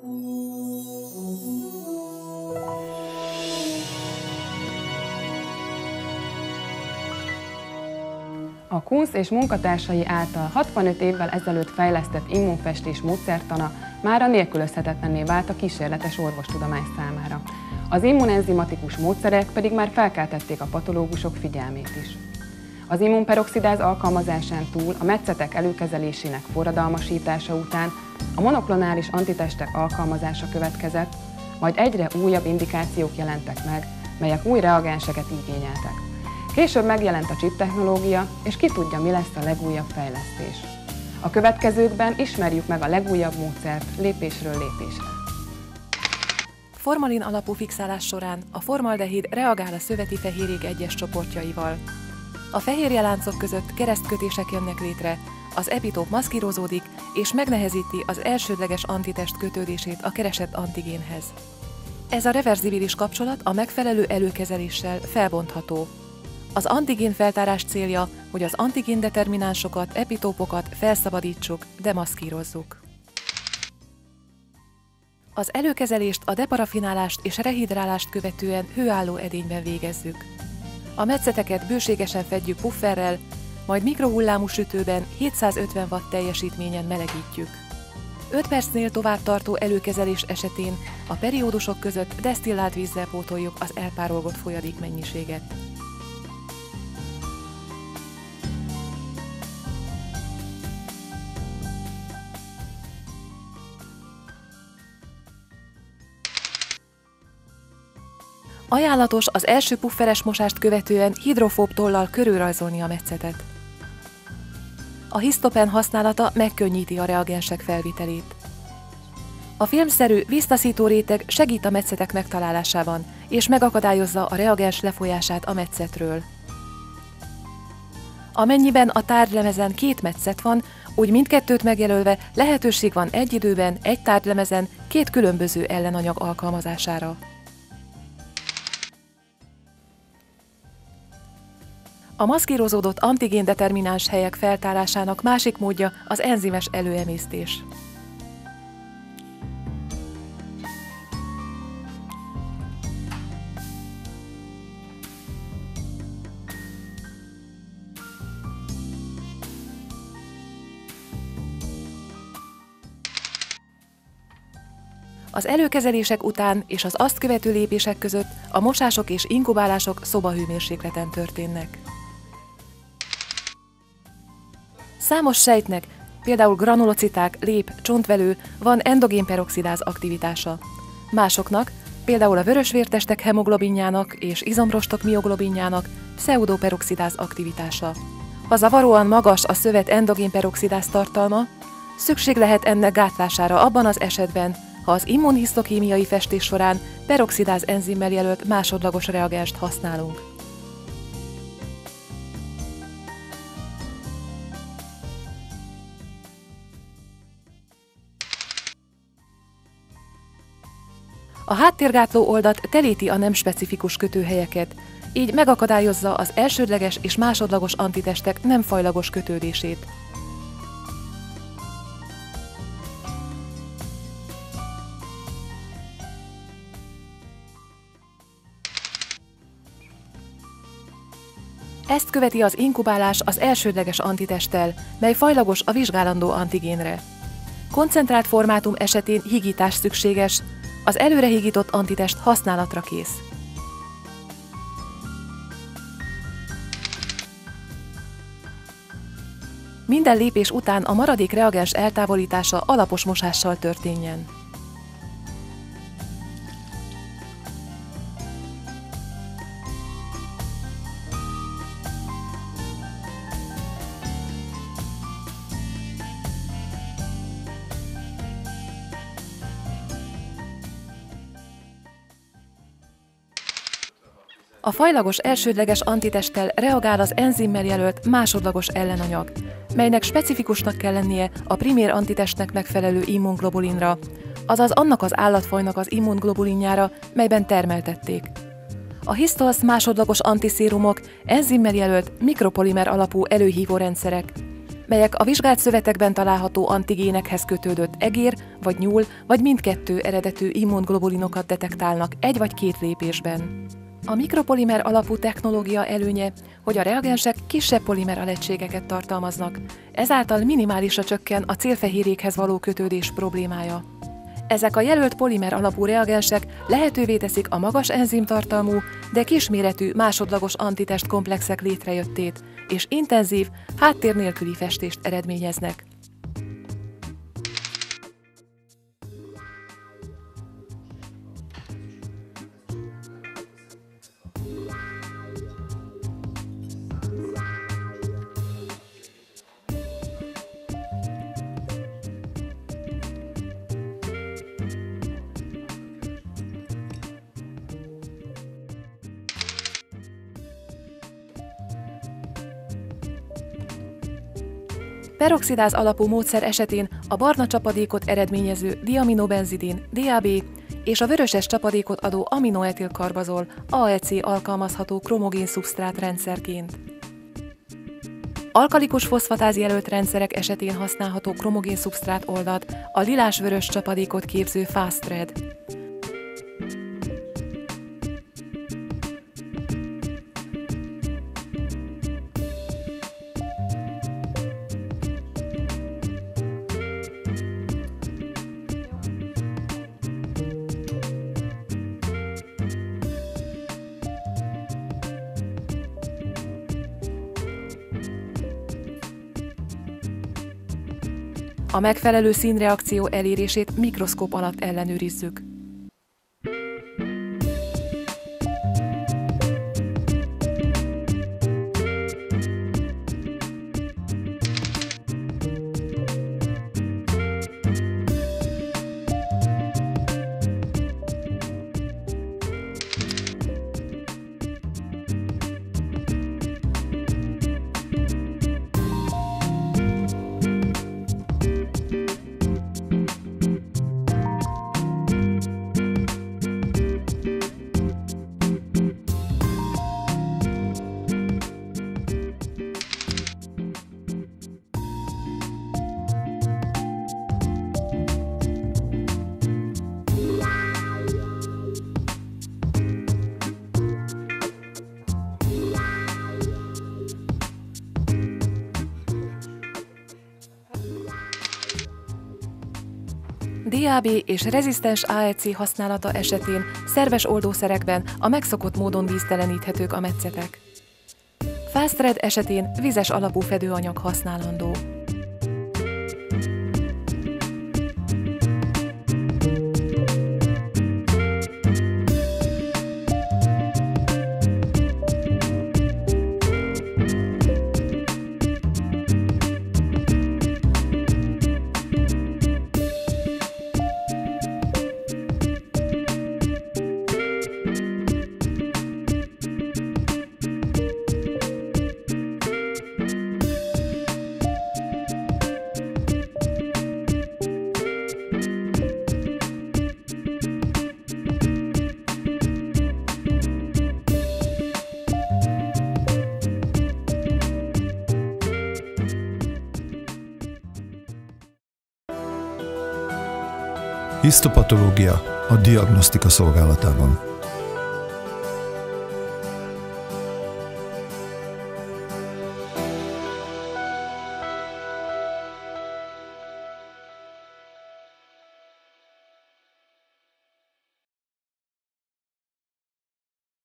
A Kunsz és munkatársai által 65 évvel ezelőtt fejlesztett immunfestés módszertana mára nélkülözhetetlenné vált a kísérletes orvostudomány számára. Az immunenzimatikus módszerek pedig már felkeltették a patológusok figyelmét is. Az immunperoxidáz alkalmazásán túl a metszetek előkezelésének forradalmasítása után a monoklonális antitestek alkalmazása következett, majd egyre újabb indikációk jelentek meg, melyek új reagenseket igényeltek. Később megjelent a chip technológia, és ki tudja, mi lesz a legújabb fejlesztés. A következőkben ismerjük meg a legújabb módszert lépésről lépésre. Formalin alapú fixálás során a formaldehid reagál a szöveti fehérjék egyes csoportjaival. A fehérjeláncok között keresztkötések jönnek létre, az epitóp maszkírozódik és megnehezíti az elsődleges antitest kötődését a keresett antigénhez. Ez a reverzibilis kapcsolat a megfelelő előkezeléssel felbontható. Az antigén feltárás célja, hogy az antigén determinánsokat, epitópokat felszabadítsuk, demaszkírozzuk. Az előkezelést, a deparafinálást és rehidrálást követően hőálló edényben végezzük. A metszeteket bőségesen fedjük pufferrel, majd mikrohullámú sütőben 750 watt teljesítményen melegítjük. 5 percnél tovább tartó előkezelés esetén a periódusok között desztillált vízzel pótoljuk az elpárolgott folyadék mennyiséget. Ajánlatos az első pufferes mosást követően hidrofób tollal körülrajzolni a metszetet. A hisztopen használata megkönnyíti a reagensek felvitelét. A filmszerű víztaszító réteg segít a metszetek megtalálásában, és megakadályozza a reagens lefolyását a metszetről. Amennyiben a tárgylemezen két metszet van, úgy mindkettőt megjelölve lehetőség van egy időben, egy tárgylemezen két különböző ellenanyag alkalmazására. A maszkírozódott antigéndetermináns helyek feltárásának másik módja az enzimes előemésztés. Az előkezelések után és az azt követő lépések között a mosások és inkubálások szobahőmérsékleten történnek. Számos sejtnek, például granulociták, lép, csontvelő van endogén peroxidáz aktivitása. Másoknak, például a vörösvértestek hemoglobinjának és izomrostok mioglobinjának pseudoperoxidáz aktivitása. Ha zavaróan magas a szövet endogén peroxidáz tartalma, szükség lehet ennek gátlására abban az esetben, ha az immunhisztokémiai festés során peroxidáz enzimmel jelölt másodlagos reagenst használunk. A háttérgátló oldat telíti a nem specifikus kötőhelyeket, így megakadályozza az elsődleges és másodlagos antitestek nem fajlagos kötődését. Ezt követi az inkubálás az elsődleges antitesttel, mely fajlagos a vizsgálandó antigénre. Koncentrált formátum esetén higítás szükséges, az előrehígított antitest használatra kész. Minden lépés után a maradék reagens eltávolítása alapos mosással történjen. A fajlagos elsődleges antitesttel reagál az enzimmel jelölt másodlagos ellenanyag, melynek specifikusnak kell lennie a primér antitestnek megfelelő immunglobulinra, azaz annak az állatfajnak az immunglobulinjára, melyben termeltették. A histolsz másodlagos antiszérumok enzimmel jelölt mikropolimer alapú előhívó rendszerek, melyek a vizsgált szövetekben található antigénekhez kötődött egér, vagy nyúl, vagy mindkettő eredetű immunglobulinokat detektálnak egy vagy két lépésben. A mikropolimer alapú technológia előnye, hogy a reagensek kisebb polimer alegységeket tartalmaznak, ezáltal minimálisra csökken a célfehérjékhez való kötődés problémája. Ezek a jelölt polimer alapú reagensek lehetővé teszik a magas enzimtartalmú, de kisméretű másodlagos antitest komplexek létrejöttét, és intenzív, háttér nélküli festést eredményeznek. Peroxidáz alapú módszer esetén a barna csapadékot eredményező diaminobenzidin, DAB és a vöröses csapadékot adó aminoetilkarbazol, AEC alkalmazható kromogén szubsztrát rendszerként. Alkalikus foszfatáz jelölt rendszerek esetén használható kromogén szubsztrát oldat, a lilás-vörös csapadékot képző Fast Thread. A megfelelő színreakció elérését mikroszkóp alatt ellenőrizzük. DAB és rezisztens AEC használata esetén szerves oldószerekben a megszokott módon vízteleníthetők a metszetek. Fast esetén vizes alapú fedőanyag használandó. Hisztopatológia a diagnosztika szolgálatában.